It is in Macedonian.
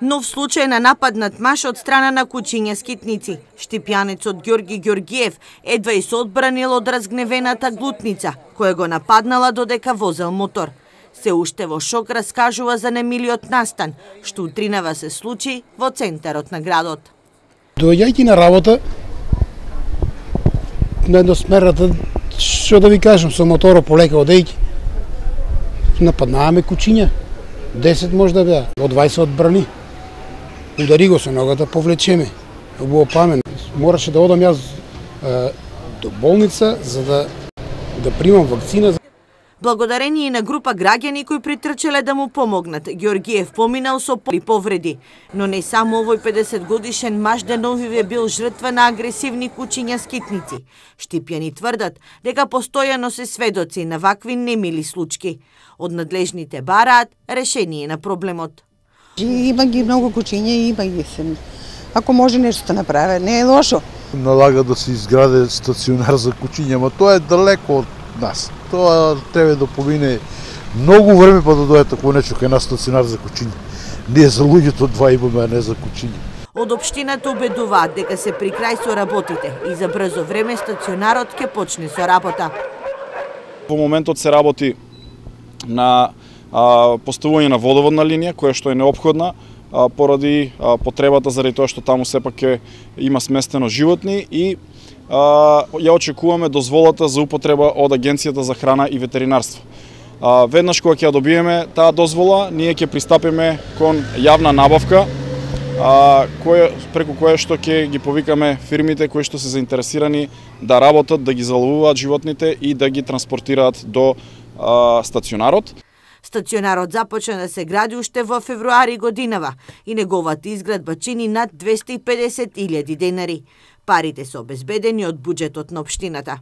Нов случај на напад над маш од страна на кучиња скитници. Штипјанецот Ѓорги Ѓоргиев едва и се одбранил од разгневената глутница, која го нападнала додека возел мотор. Се уште во шок раскажува за немилиот настан, што утринава се случи во центарот на градот. Дојајќи на работа, на едносмерната, што да ви кажам, со мотора полека одејќи, нападнаваме кучиња. 10 може да беа, од 20 одбрани. Удари го со ногата, повлечеме. Убаво памен. Мораше да одам јас е, до болница за да да примам вакцина Благодарение на група граѓани кои притрчале да му помогнат, Георгиев поминал со поли повреди. Но не само овој 50 годишен маж деновиве бил жртва на агресивни кучиња скитници. Штипјани тврдат дека постојано се сведоци на вакви немили случки. Од надлежните бараат решение на проблемот. Има ги многу кучиња и има ги се. Ако може нешто да направи, не е лошо. Налага да се изграде стационар за кучиња, но тоа е далеко од нас. Тоа треба да помине многу време па да дојде такво нечто кај нас стационар за кучиња. Ние за луѓето два имаме, а не за кучиња. Од општината убедуваат дека се при крај со работите и за брзо време стационарот ќе почне со работа. Во моментот се работи на поставување на водоводна линија која што е необходна поради потребата заради тоа што таму сепак ќе има сместено животни и ја очекуваме дозволата за употреба од Агенцијата за храна и ветеринарство. Веднаш кога ќе ја добиеме таа дозвола, ние ќе пристапиме кон јавна набавка, која, преку која што ќе ги повикаме фирмите кои што се заинтересирани да работат, да ги заловуваат животните и да ги транспортираат до стационарот. Стационарот започна да се гради уште во февруари годинава и неговата изградба чини над 250.000 денари. Парите се обезбедени од буџетот на општината.